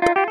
you.